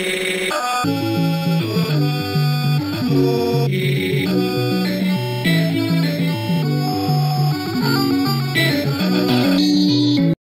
Yeah.